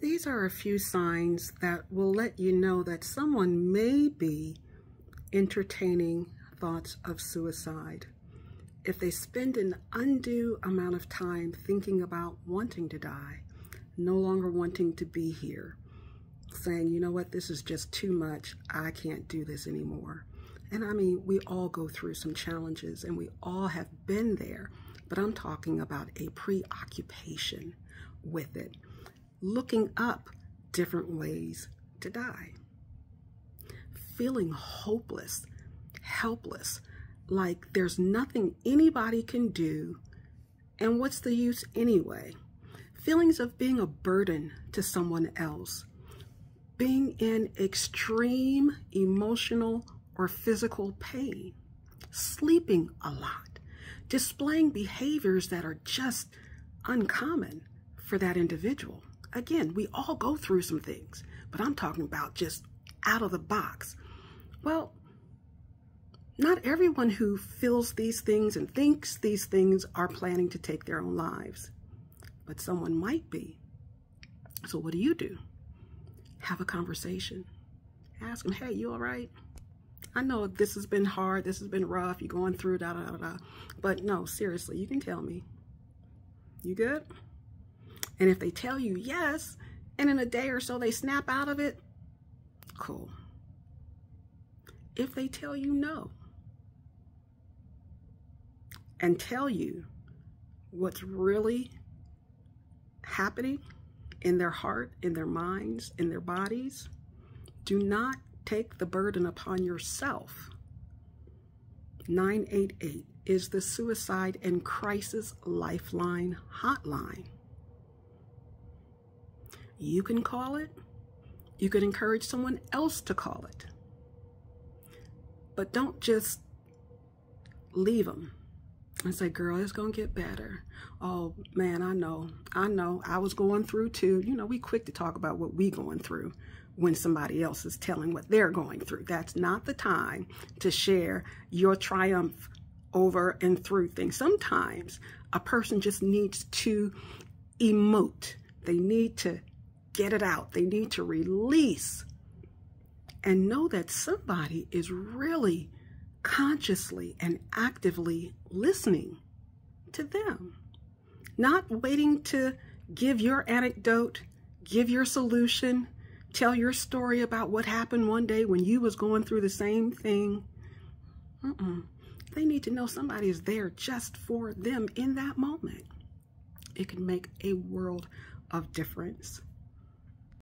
These are a few signs that will let you know that someone may be entertaining thoughts of suicide. If they spend an undue amount of time thinking about wanting to die, no longer wanting to be here, saying, you know what, this is just too much, I can't do this anymore. And I mean, we all go through some challenges and we all have been there, but I'm talking about a preoccupation with it looking up different ways to die, feeling hopeless, helpless, like there's nothing anybody can do, and what's the use anyway? Feelings of being a burden to someone else, being in extreme emotional or physical pain, sleeping a lot, displaying behaviors that are just uncommon for that individual. Again, we all go through some things, but I'm talking about just out of the box. Well, not everyone who feels these things and thinks these things are planning to take their own lives, but someone might be. So what do you do? Have a conversation. Ask them, hey, you all right? I know this has been hard, this has been rough, you're going through, da da da da. But no, seriously, you can tell me. You good? And if they tell you yes, and in a day or so they snap out of it, cool. If they tell you no, and tell you what's really happening in their heart, in their minds, in their bodies, do not take the burden upon yourself. 988 is the Suicide and Crisis Lifeline Hotline. You can call it. You can encourage someone else to call it. But don't just leave them and say, girl, it's going to get better. Oh, man, I know. I know. I was going through too. You know, we quick to talk about what we going through when somebody else is telling what they're going through. That's not the time to share your triumph over and through things. Sometimes a person just needs to emote. They need to get it out. They need to release and know that somebody is really consciously and actively listening to them. Not waiting to give your anecdote, give your solution, tell your story about what happened one day when you was going through the same thing. Mm -mm. They need to know somebody is there just for them in that moment. It can make a world of difference.